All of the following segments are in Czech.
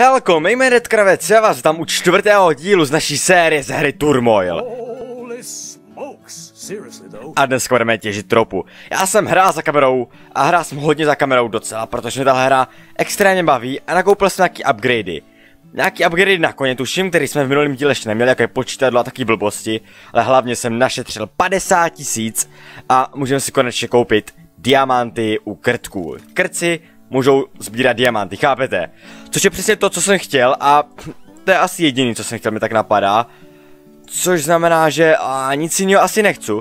Helko, mé jméno je Kravec, já vás tam u čtvrtého dílu z naší série z hry Turmoil. A dneska budeme těžit tropu. Já jsem hrál za kamerou a hrál jsem hodně za kamerou docela, protože mě ta hra extrémně baví a nakoupil jsem nějaký upgradey. Nějaký upgrade na koně, tuším, který jsme v minulém díle ještě neměli, jaké počítadlo a taky blbosti, ale hlavně jsem našetřil 50 tisíc a můžeme si konečně koupit diamanty u krtků. Krci můžou sbírat diamanty, chápete? Což je přesně to, co jsem chtěl a to je asi jediný, co jsem chtěl, mi tak napadá. Což znamená, že a nic jiného asi nechci.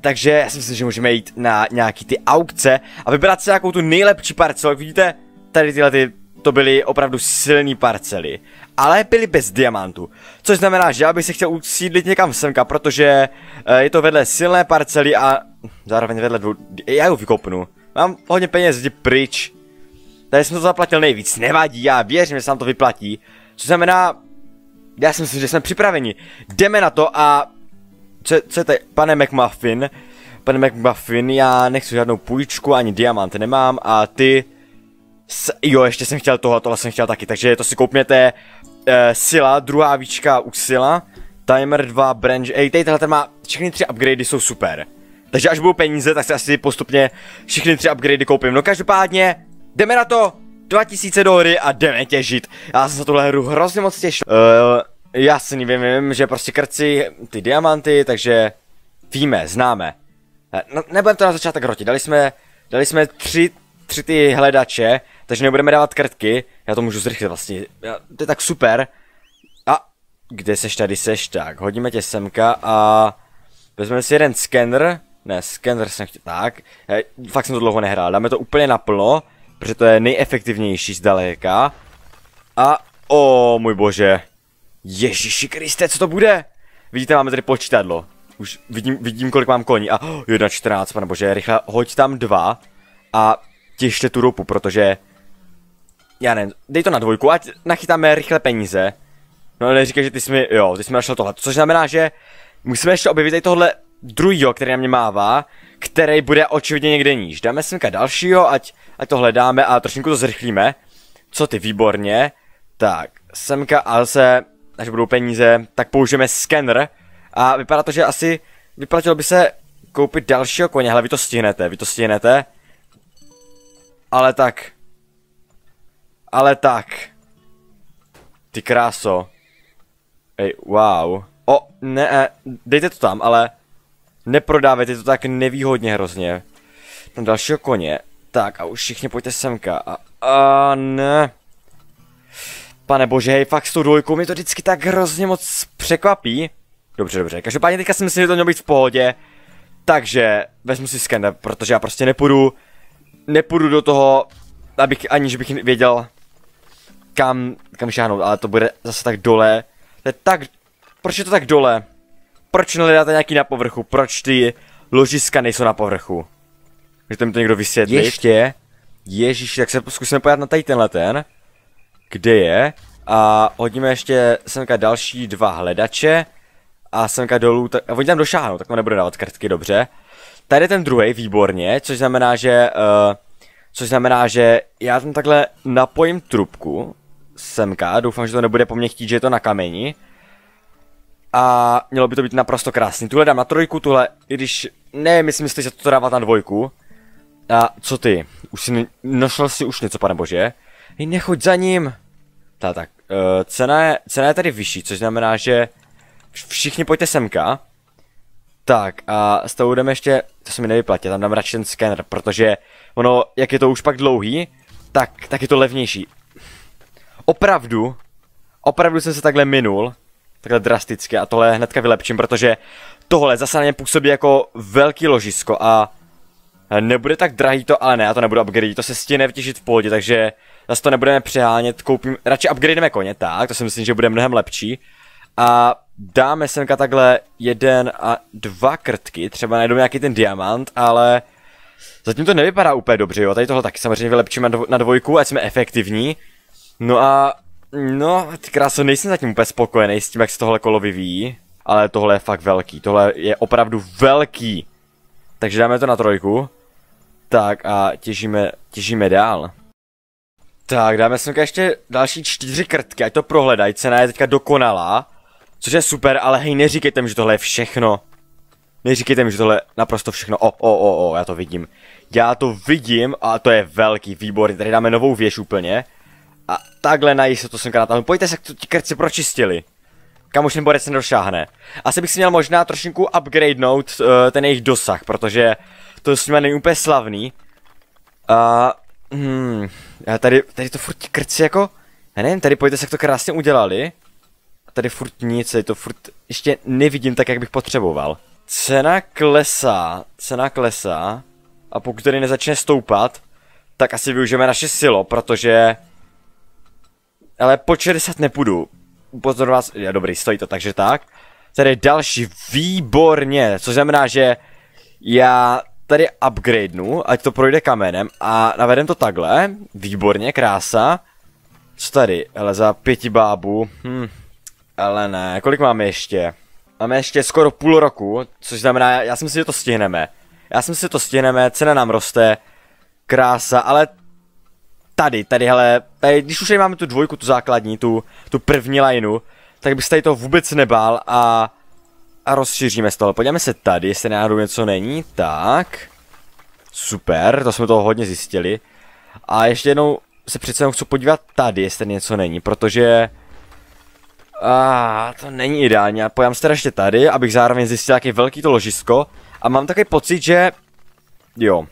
Takže já si myslím, že můžeme jít na nějaký ty aukce a vybrat si nějakou tu nejlepší parcelu. Jak vidíte, tady tyhle ty, to byly opravdu silné parcely. Ale byly bez diamantu. Což znamená, že já bych se chtěl usídlit někam semka, protože uh, je to vedle silné parcely a zároveň vedle dvou... Já ji vykopnu. Mám hodně peněz, jdi pryč. Tady jsem to zaplatil nejvíc, nevadí, já věřím, že se nám to vyplatí. Což znamená, já si myslím, že jsme připraveni. Jdeme na to a... Co, co je tady? Pane McMuffin. Pane McMuffin, já nechci žádnou půjčku, ani diamant nemám a ty... S, jo, ještě jsem chtěl tohle, tohle jsem chtěl taky, takže to si koupněte. E, sila, druhá výčka u Sila. Timer 2, branch, ej, tady tenhle ten má, všechny tři upgradey jsou super. Takže až budou peníze, tak si asi postupně všechny tři upgradey koupím. No každopádně, jdeme na to, 2000 do hry a jdeme těžit. Já se tuhle hru hrozně moc těšil. Uh, jasný, vím, vím, že prostě krci ty diamanty, takže víme, známe. Ne, no, nebudeme to na začátek rotit, dali jsme, dali jsme tři, tři ty hledače, takže nebudeme dávat krtky, já to můžu zrychlit vlastně, já, to je tak super. A kde seš tady seš, tak hodíme tě semka a vezmeme si jeden scanner, ne, scanner jsem chtěl, tak, já, fakt jsem to dlouho nehrál, dáme to úplně naplno, protože to je nejefektivnější zdaleka. A, o můj bože, Ježíši Kriste, co to bude? Vidíte, máme tady počítadlo. Už vidím, vidím kolik mám koní. A oh, 1.14, pane bože, rychle hoď tam dva. A těžte tu ropu, protože... Já nevím, dej to na dvojku, ať nachytáme rychle peníze. No ale říkej, že ty jsi mi, jo, ty jsi mi našel tohle. Což znamená, že musíme ještě objevit tady tohle druhýho, který na mě mává, který bude očividně někde níž. Dáme semka dalšího, ať, ať to hledáme a trošku to zrychlíme. Co ty, výborně. Tak, semka a zase, až budou peníze, tak použijeme scanner. A vypadá to, že asi vyplatilo by se koupit dalšího koně, ale vy to stihnete, vy to stihnete. Ale tak. Ale tak. Ty kráso. Ej, wow. O, ne, eh, dejte to tam, ale neprodávejte to tak nevýhodně hrozně. Tam dalšího koně. Tak a už všichni pojďte semka. A, a ne. Pane bože, hej, fakt s tou dvojkou mi to vždycky tak hrozně moc překvapí. Dobře, dobře. Každopádně teďka si myslím, že to mělo být v pohodě. Takže vezmu si skener, protože já prostě nepůjdu, nepůjdu do toho, abych aniž bych věděl, kam, kam šáhnout, ale to bude zase tak dole. To je tak, proč je to tak dole? Proč nehledáte nějaký na povrchu? Proč ty ložiska nejsou na povrchu? Můžete mi to někdo vysvětlit? Ještě? Ježíš, tak se zkusíme pojat na tady tenhle ten. Kde je? A hodíme ještě semka další dva hledače. A semka dolů, tak, a oni tam došáhnou, tak to nebude dávat kartky, dobře. Tady ten druhý výborně, což znamená, že... Uh, což znamená, že já tam takhle napojím trubku. Semka, doufám, že to nebude po mně chtít, že je to na kameni. A mělo by to být naprosto krásný. Tuhle dám na trojku, tuhle, i když nevím, jestli myslíte, že to dávat na dvojku. A co ty? Už si našel si už něco, pane bože? Hej, nechoď za ním. Ta, tak, uh, cena, je, cena je tady vyšší, což znamená, že všichni pojďte semka. Tak a s tou jdeme ještě, to se mi nevyplatí, tam dám radši ten scanner, protože ono, jak je to už pak dlouhý, tak, tak je to levnější. Opravdu, opravdu jsem se takhle minul, takhle drasticky a tohle hnedka vylepším, protože tohle zase na ně působí jako velký ložisko a nebude tak drahý to, ale ne, já to nebudu upgrade, to se stihne vytěžit v pohodě, takže zase to nebudeme přehánět, koupím, radši upgrademe koně, tak, to si myslím, že bude mnohem lepší. A dáme semka takhle jeden a dva krtky, třeba najdu nějaký ten diamant, ale zatím to nevypadá úplně dobře, jo, tady tohle taky samozřejmě vylepšíme na dvojku, ať jsme efektivní. No a No, ty kráso, nejsem zatím úplně spokojený s tím, jak se tohle kolo vyvíjí. Ale tohle je fakt velký, tohle je opravdu velký. Takže dáme to na trojku. Tak a těžíme, těžíme dál. Tak, dáme sem ještě další čtyři krtky, ať to prohledají, cena je teďka dokonalá. Což je super, ale hej, neříkejte mi, že tohle je všechno. Neříkejte mi, že tohle je naprosto všechno. O, o, o, o, já to vidím. Já to vidím a to je velký, výborný. Tady dáme novou věž úplně. A takhle na jistotu jsem natáhnu. Pojďte se, jak to ti krtci pročistili. Kam už ten borec nedošáhne. Asi bych si měl možná trošinku upgradenout uh, ten jejich dosah, protože to s nimi není úplně slavný. A uh, hmm, tady, tady to furt ti krci jako, já nevím, tady pojďte se, jak to krásně udělali. A tady furt nic, tady to furt ještě nevidím tak, jak bych potřeboval. Cena klesá, cena klesá. A pokud tady nezačne stoupat, tak asi využijeme naše silo, protože... Ale po 60 nepůjdu. Upozor vás, je dobrý, stojí to takže tak. Tady je další, výborně, což znamená, že já tady upgradenu, ať to projde kamenem a navedem to takhle, výborně, krása. Co tady, ale za pěti bábů, hm, ale ne, kolik máme ještě? Máme ještě skoro půl roku, což znamená, já si myslím, že to stihneme. Já si myslím, že to stihneme, cena nám roste, krása, ale tady, tady, hele, tady, když už tady máme tu dvojku, tu základní, tu, tu první lineu, tak bych tady to vůbec nebál a, a rozšíříme z toho. Podíváme se tady, jestli náhodou něco není, tak. Super, to jsme toho hodně zjistili. A ještě jednou se přece jenom chci podívat tady, jestli něco není, protože... A ah, to není ideální. A pojďám se ještě tady, abych zároveň zjistil, jak je velký to ložisko. A mám takový pocit, že... Jo.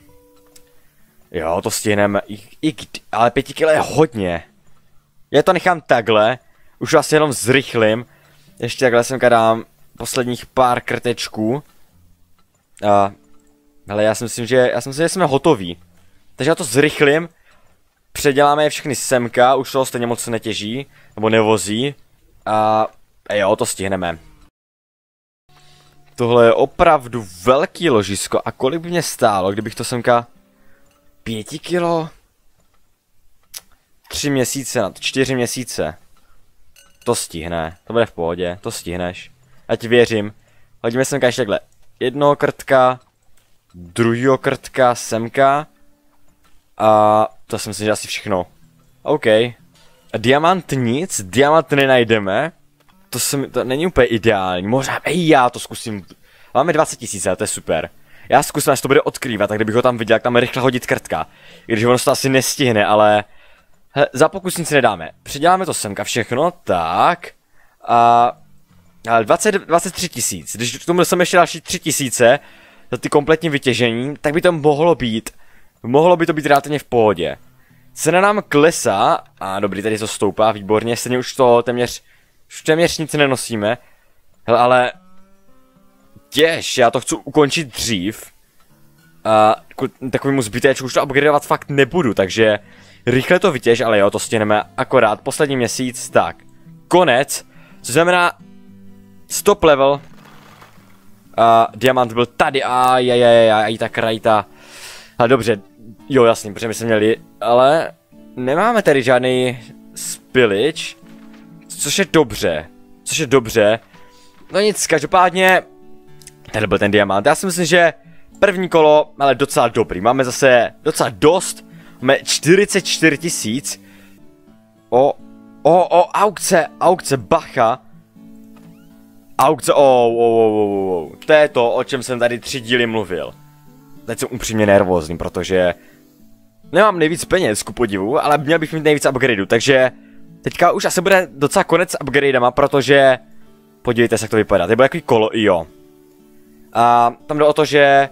Jo, to stihneme. I, i, ale pěti kilo je hodně. Já to nechám takhle. Už vlastně jenom zrychlím. Ještě takhle jsem dám posledních pár krtečků. A... Ale já si myslím, že, já si myslím, že jsme hotoví. Takže já to zrychlím. Předěláme je všechny semka, už toho stejně moc netěží. Nebo nevozí. A, a jo, to stihneme. Tohle je opravdu velký ložisko a kolik by mě stálo, kdybych to semka... Pěti kilo? Tři měsíce na čtyři měsíce. To stihne, to bude v pohodě, to stihneš. Já ti věřím. Hodíme semka ještě takhle. Jednoho krtka, druhého krtka, semka. A to si myslím, že asi všechno. OK. Diamant nic, diamant nenajdeme. To, se, to není úplně ideální. Možná, ej, já to zkusím. Máme 20 tisíc, to je super. Já zkusím, až to bude odkrývat, tak kdybych ho tam viděl, tak tam rychle hodit krtka. I když ono se to asi nestihne, ale... He, za pokus nic nedáme. Předěláme to semka všechno, tak. A... Ale 20, 23 tisíc. Když k tomu jsem ještě další 3 tisíce za ty kompletní vytěžení, tak by to mohlo být. Mohlo by to být relativně v pohodě. Cena nám klesá, a dobrý, tady to stoupá, výborně, stejně už to téměř, už téměř nic nenosíme. Hele, ale těž, já to chci ukončit dřív. A takovýmu zbytečku už to upgradeovat fakt nebudu, takže rychle to vytěž, ale jo, to stihneme akorát poslední měsíc, tak. Konec, co znamená stop level. A diamant byl tady, a je, ta krajta. Ale dobře, jo jasný, protože my jsme měli, ale nemáme tady žádný spillage, což je dobře, což je dobře. No nic, každopádně Tady byl ten diamant. Já si myslím, že první kolo, ale docela dobrý. Máme zase docela dost. Máme 44 tisíc. O, o, o, aukce, aukce, bacha. Aukce, o, o, o, o, o, to je to, o čem jsem tady tři díly mluvil. Teď jsem upřímně nervózní, protože nemám nejvíc peněz, ku podivu, ale měl bych mít nejvíc upgradeů, takže teďka už asi bude docela konec s upgradama, protože podívejte se, jak to vypadá. Tady bude jaký kolo, jo. A tam jde o to, že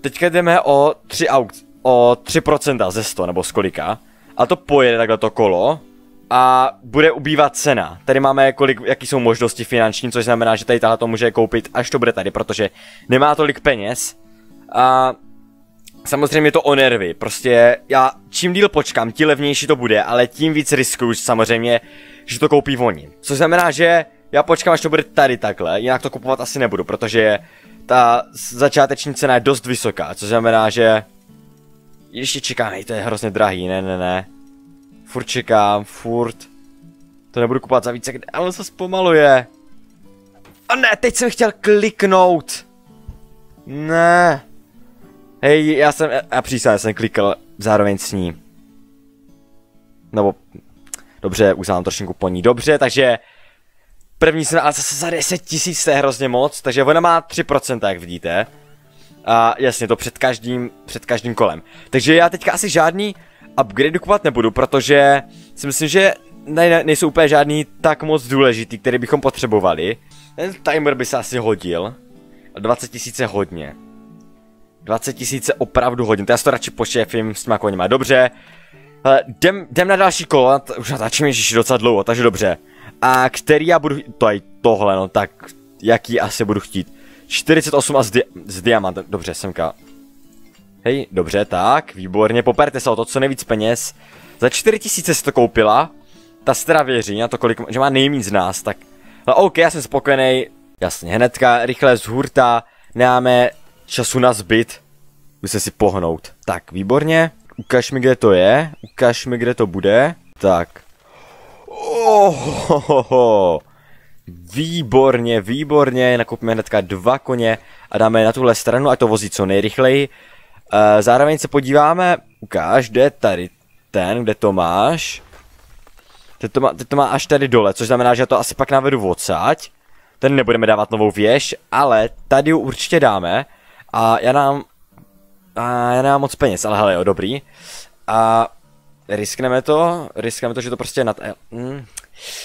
teďka jdeme o 3 auk, o 3% ze 100 nebo z kolika. A to pojede takhle to kolo a bude ubývat cena. Tady máme kolik, jaký jsou možnosti finanční, což znamená, že tady tahle to může koupit, až to bude tady, protože nemá tolik peněz. A samozřejmě to o nervy, prostě já čím díl počkám, tím levnější to bude, ale tím víc riskuju samozřejmě, že to koupí oni. Což znamená, že já počkám, až to bude tady takhle, jinak to kupovat asi nebudu, protože ta začáteční cena je dost vysoká, což znamená, že ještě čekám, hej, to je hrozně drahý, ne, ne, ne. Furt čekám, furt. To nebudu kupovat za více, ale se zpomaluje. A ne, teď jsem chtěl kliknout. Ne. Hej, já jsem, já přísám, jsem klikl zároveň s ní. nebo dobře, už mám trošku po ní dobře, takže první jsem, ale zase za 10 tisíc to je hrozně moc, takže ona má 3%, jak vidíte. A jasně, to před každým, před každým kolem. Takže já teďka asi žádný upgrade kupovat nebudu, protože si myslím, že ne, nejsou úplně žádný tak moc důležitý, který bychom potřebovali. Ten timer by se asi hodil. A 20 tisíce hodně. 20 tisíce opravdu hodně, to já si to radši pošefím s těma koněma, dobře. Jdem, jdem na další kolo, už natáčím ježiši docela dlouho, takže dobře. A který já budu, to je tohle no, tak jaký asi budu chtít. 48 a s, di s diamantem, dobře, semka. Hej, dobře, tak, výborně, poperte se o to, co nejvíc peněz. Za 4000 si to koupila, ta se teda věří na to, kolik, že má nejméně z nás, tak... No OK, já jsem spokojený, jasně, hnedka, rychle z hurta, nemáme času na zbyt, se si pohnout. Tak, výborně, ukaž mi, kde to je, ukaž mi, kde to bude, tak. Oh, Výborně, výborně, nakupíme hnedka dva koně a dáme na tuhle stranu, ať to vozí co nejrychleji. Uh, zároveň se podíváme, ukáž, kde tady ten, kde to máš. Teď to, má, teď to má až tady dole, což znamená, že to asi pak navedu odsaď. Ten nebudeme dávat novou věž, ale tady určitě dáme. A já nám... A já nemám moc peněz, ale hele jo, dobrý. A riskneme to, riskneme to, že to prostě nad... Mm,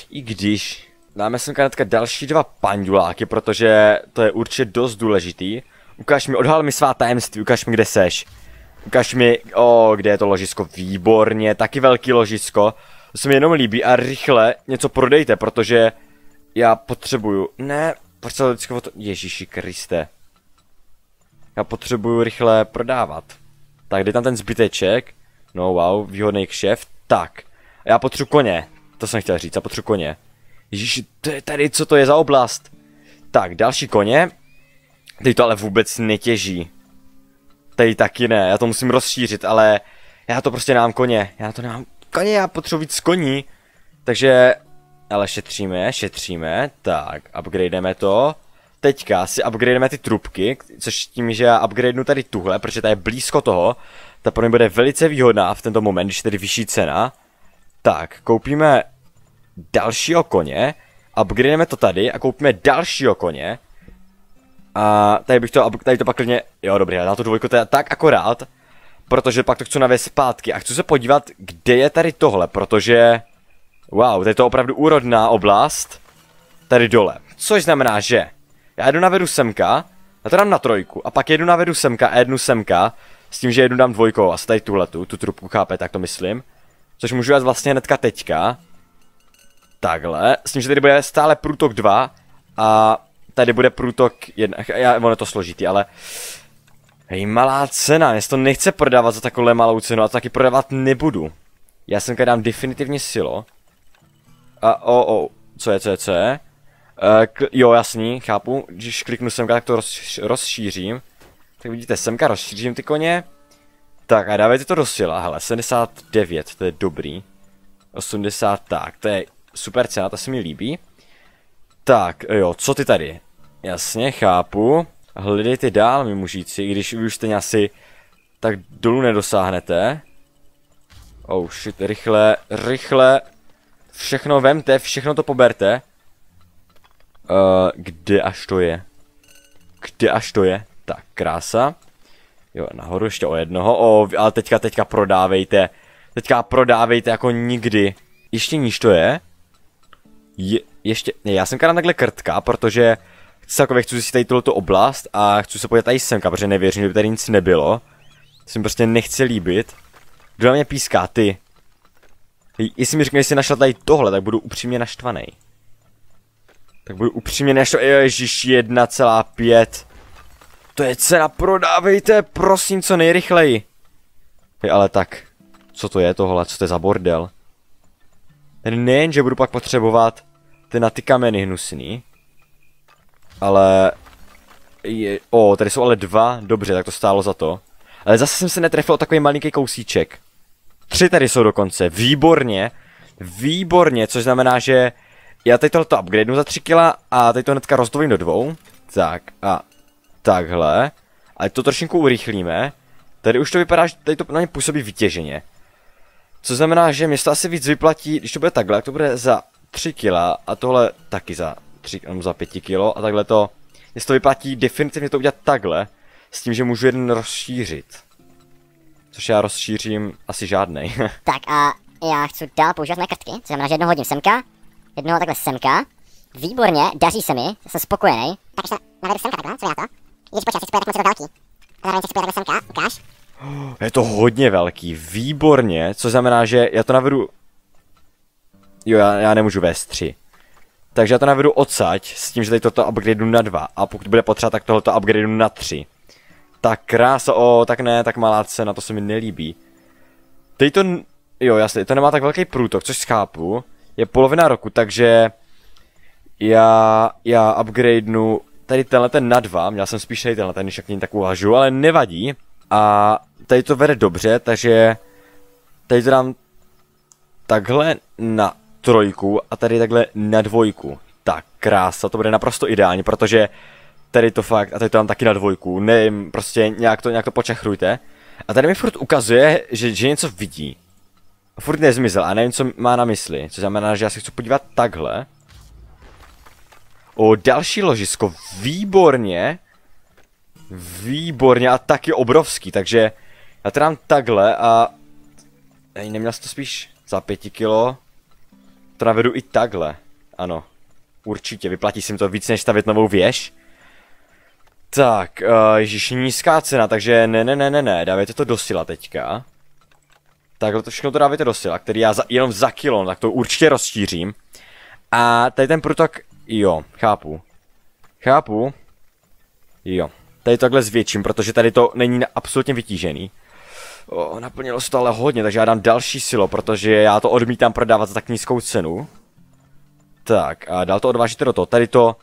I když... Dáme sem hnedka další dva panduláky, protože to je určitě dost důležitý. Ukáž mi, odhal mi svá tajemství, ukáž mi, kde seš. Ukáž mi, o, kde je to ložisko, výborně, taky velký ložisko. To se mi jenom líbí a rychle něco prodejte, protože já potřebuju, ne, proč se vždycky o to, Ježíši Kriste. Já potřebuju rychle prodávat. Tak, jde tam ten zbyteček. No wow, výhodný kšeft. Tak, já potřebuji koně. To jsem chtěl říct, já potřebuji koně. Ježíši, to je tady, co to je za oblast? Tak, další koně. Teď to ale vůbec netěží. Tady taky ne, já to musím rozšířit, ale já to prostě nemám koně. Já to nemám koně, já potřebuji víc koní. Takže, ale šetříme, šetříme. Tak, upgrademe to. Teďka si upgrademe ty trubky, což tím, že já upgradenu tady tuhle, protože ta je blízko toho, ta pro mě bude velice výhodná v tento moment, když je tady vyšší cena. Tak, koupíme dalšího koně, upgrademe to tady a koupíme dalšího koně. A tady bych to, tady to pak klidně, jo dobrý, na tu dvojku to je tak akorát, protože pak to chci navést zpátky a chci se podívat, kde je tady tohle, protože, wow, tady je to opravdu úrodná oblast, tady dole, což znamená, že já jedu navedu semka, já to dám na trojku a pak jedu navedu semka a jednu semka, s tím, že jedu dám dvojkou a tady tuhle tu, tu trubku chápe, tak to myslím. Což můžu jít vlastně hnedka teďka. Takhle, s tím, že tady bude stále průtok 2 a tady bude průtok 1, já, ono je to složitý, ale hej, malá cena, mě to nechce prodávat za takovou malou cenu a to taky prodávat nebudu. Já jsem dám definitivně silo. A o, o, co je, co je, co je? Uh, jo, jasný, chápu, když kliknu semka, tak to roz, rozšířím. Tak vidíte, semka rozšířím ty koně. Tak a dávajte to do sila, hele, 79, to je dobrý. 80, tak, to je super cena, to se mi líbí. Tak, jo, co ty tady? Jasně, chápu. Hledejte dál, mi mužíci, i když vy už stejně asi tak dolů nedosáhnete. Oh shit, rychle, rychle. Všechno vemte, všechno to poberte. Uh, kde až to je? Kde až to je? Tak, krása. Jo, nahoru ještě o jednoho. O, ale teďka, teďka prodávejte. Teďka prodávejte jako nikdy. Ještě níž to je? Je, ještě, ne, já jsem takhle krtka, protože celkově chci zjistit tady tuto oblast a chci se podívat tady semka, protože nevěřím, že by tady nic nebylo. To mi prostě nechce líbit. Kdo na mě píská, ty? Jestli mi řekne, že jsi našel tady tohle, tak budu upřímně naštvaný. Tak budu upřímně naštvaný, ježiš, 1,5. To je cena, prodávejte, prosím, co nejrychleji. Hej, ale tak, co to je tohle, co to je za bordel? Nejen, že budu pak potřebovat ty na ty kameny hnusný, ale... Je, o, tady jsou ale dva, dobře, tak to stálo za to. Ale zase jsem se netrefil o takový malinký kousíček. Tři tady jsou dokonce, výborně, výborně, což znamená, že já tady tohleto upgradenu za 3 kila a tady to hnedka rozdvojím do dvou. Tak a takhle. A to trošku urychlíme. Tady už to vypadá, že tady to na ně působí vytěženě. Co znamená, že město asi víc vyplatí, když to bude takhle, to bude za 3 kg a tohle taky za 3, um, za 5 kg a takhle to, město vyplatí definitivně to udělat takhle, s tím, že můžu jeden rozšířit. Což já rozšířím asi žádnej. Tak a já chci dál používat mé krtky, to znamená, že jednoho hodím semka, jednoho takhle semka. Výborně, daří se mi, jsem spokojený. Tak ještě navedu semka takhle, co já to? Když počkat, si tak moc velký. Zároveň si takhle semka, ukáž. Je to hodně velký, výborně, co znamená, že já to navedu... Jo, já, já nemůžu vést tři. Takže já to navedu odsaď, s tím, že tady toto upgradeu na dva. A pokud bude potřeba, tak tohoto upgradeu na tři. Tak krása, o, tak ne, tak malá cena, to se mi nelíbí. Teď to, jo jasně, to nemá tak velký průtok, což schápu. Je polovina roku, takže já, já upgradenu tady tenhle ten na dva, měl jsem spíš tady tenhle ten, když jak tak uvažu, ale nevadí. A tady to vede dobře, takže tady to dám takhle na trojku a tady takhle na dvojku. Tak, krása, to bude naprosto ideální, protože tady to fakt, a tady to dám taky na dvojku, nevím, prostě nějak to, nějak to počachrujte. A tady mi furt ukazuje, že, že něco vidí. Furt nezmizel a nevím, co má na mysli, což znamená, že já se chci podívat takhle. O, další ložisko, výborně. Výborně a taky obrovský, takže já to dám takhle a... Ej, neměl jsi to spíš za pěti kilo? To navedu i takhle, ano. Určitě, vyplatí si to víc než stavět novou věž. Tak, uh, ježiš, nízká cena, takže ne, ne, ne, ne, ne, dávajte to do sila teďka. Takhle to všechno to dávajte do sila, který já za, jenom za kilo, tak to určitě rozšířím. A tady ten průtok, jo, chápu. Chápu. Jo, tady takhle zvětším, protože tady to není absolutně vytížený. O, naplnilo se to ale hodně, takže já dám další silo, protože já to odmítám prodávat za tak nízkou cenu. Tak, a dál to odvážíte do toho. Tady to,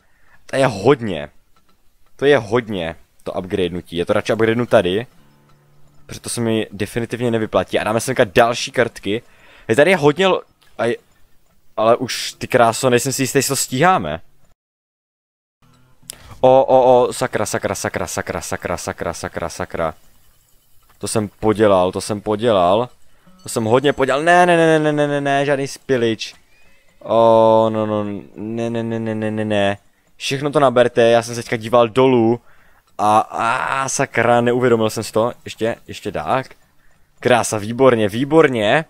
to je hodně. To je hodně, to upgradenutí. Je to radši upgradenu tady. Protože to se mi definitivně nevyplatí. A dáme sem další kartky. Je tady hodně... Aj, ale už ty kráso, nejsem si jistý, jestli to stíháme. O, o, o, sakra, sakra, sakra, sakra, sakra, sakra, sakra, sakra. To jsem podělal, to jsem podělal. To jsem hodně podělal. Ne, ne, ne, ne, ne, ne, ne, žádný spilič. O, no, no, ne, ne, ne, ne, ne, ne, ne. Všechno to naberte, já jsem se teďka díval dolů. A, a sakra, neuvědomil jsem si to. Ještě, ještě tak. Krása, výborně, výborně.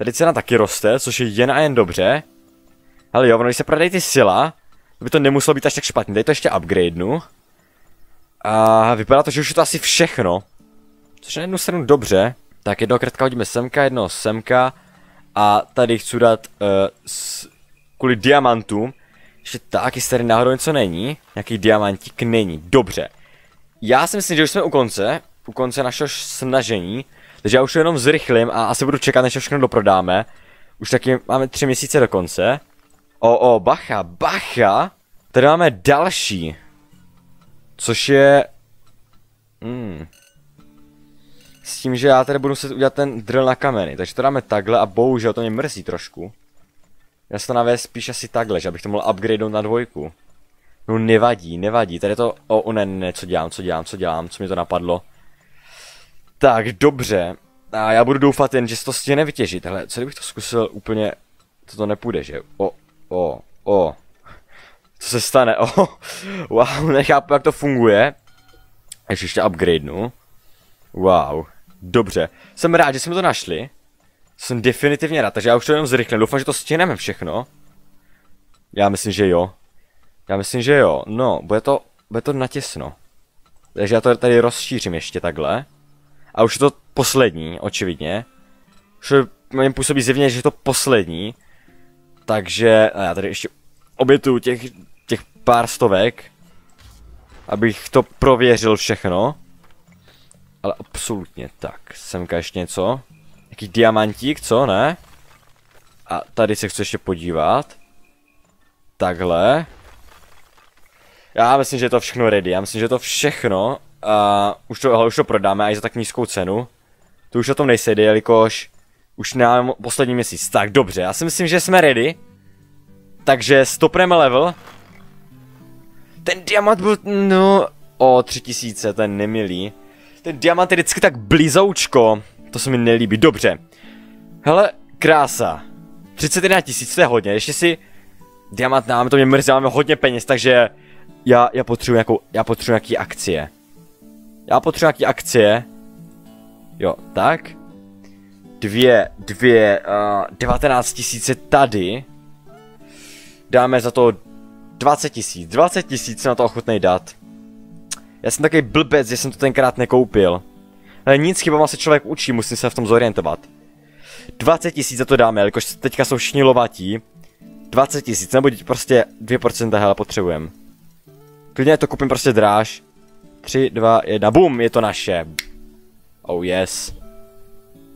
Tady cena taky roste, což je jen a jen dobře. Ale jo, ono, když se prodají ty sila, to by to nemuselo být až tak špatně. Tady to ještě upgradenu. A vypadá to, že už je to asi všechno. Což na jednu stranu dobře. Tak jednoho krtka hodíme semka, jednoho semka. A tady chci dát uh, s, kvůli diamantům. Ještě tak, jestli tady náhodou něco není. Nějaký diamantík není. Dobře. Já si myslím, že už jsme u konce. U konce našeho snažení. Takže já už to jenom zrychlím a asi budu čekat, než to všechno doprodáme. Už taky máme tři měsíce do konce. O, o, bacha, bacha. Tady máme další. Což je... Hmm. S tím, že já tady budu muset udělat ten drill na kameny. Takže to dáme takhle a bohužel to mě mrzí trošku. Já se to navést spíš asi takhle, že abych to mohl upgradeout na dvojku. No nevadí, nevadí, tady to, o, o ne, ne, co dělám, co dělám, co dělám, co mi to napadlo. Tak, dobře. A já budu doufat jen, že se to stihne vytěžit. Hele, co kdybych to zkusil úplně, to to nepůjde, že? O, o, o. Co se stane? O, wow, nechápu, jak to funguje. Ještě ještě upgradenu. Wow, dobře. Jsem rád, že jsme to našli. Jsem definitivně rád, takže já už to jenom zrychlím. Doufám, že to stihneme všechno. Já myslím, že jo. Já myslím, že jo. No, bude to, bude to natěsno. Takže já to tady rozšířím ještě takhle. A už je to poslední, očividně. Už mě působí zjevně, že je to poslední. Takže já tady ještě obětuju těch, těch pár stovek. Abych to prověřil všechno. Ale absolutně tak. Semka ještě něco. Jaký diamantík, co, ne? A tady se chci ještě podívat. Takhle. Já myslím, že je to všechno ready. Já myslím, že je to všechno. A už to, hele, už to prodáme, i za tak nízkou cenu. To už o tom nejsejde, jelikož už nám poslední měsíc. Tak, dobře, já si myslím, že jsme ready. Takže stopneme level. Ten diamant byl, no, o 3000, ten nemilý. Ten diamant je vždycky tak blízoučko. To se mi nelíbí. Dobře. Hele, krása. 31 tisíc, to je hodně, ještě si diamant nám, to mě mrzí, máme hodně peněz, takže já, já potřebuji nějakou, já potřebuji nějaký akcie. Já potřebuji nějaký akcie. Jo, tak. Dvě, dvě, uh, 19 tisíce tady. Dáme za to 20 tisíc, 20 tisíc na to ochotnej dát. Já jsem takový blbec, že jsem to tenkrát nekoupil. Ale nic chybama se člověk učí, musím se v tom zorientovat. 20 tisíc za to dáme, jakož teďka jsou všichni lovatí. 20 tisíc, nebo prostě 2% hele potřebujem. Klidně to koupím prostě dráž. 3, 2, 1, bum, je to naše. Oh yes.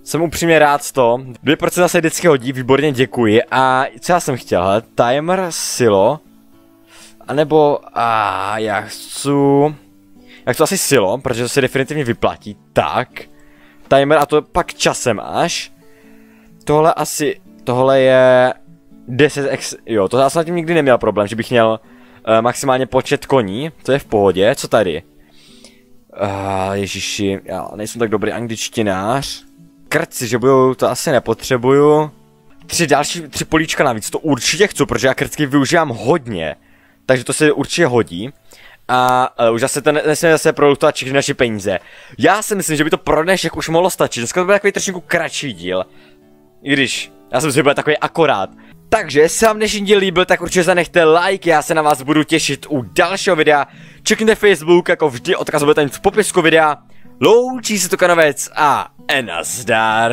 Jsem upřímně rád z to. 2% se vždycky hodí, výborně děkuji. A co já jsem chtěl, hele, timer, silo. A nebo, a já chci... Já chci asi silo, protože to se definitivně vyplatí. Tak. Timer a to pak časem až. Tohle asi, tohle je 10x, jo, to já jsem tím nikdy neměl problém, že bych měl uh, maximálně počet koní, to je v pohodě, co tady? Uh, ježiši, já nejsem tak dobrý angličtinář. Krci, že budou, to asi nepotřebuju. Tři další, tři políčka navíc, to určitě chci, protože já krcky využívám hodně. Takže to se určitě hodí. A uh, už zase ten nesmíme zase produktovat všechny naše peníze. Já si myslím, že by to pro dnešek už mohlo stačit. Dneska to byl takový trošku kratší díl. I když, já jsem si byl takový akorát. Takže, jestli vám dnešní díl líbil, tak určitě zanechte like, já se na vás budu těšit u dalšího videa. Čekněte Facebook, jako vždy, odkaz bude tam v popisku videa. Loučí se to kanovec a enazdar.